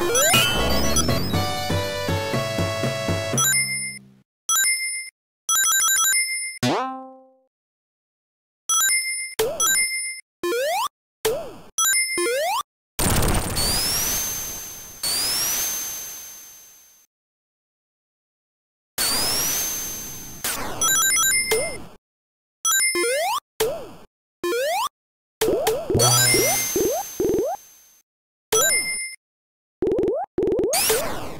Música Thank you.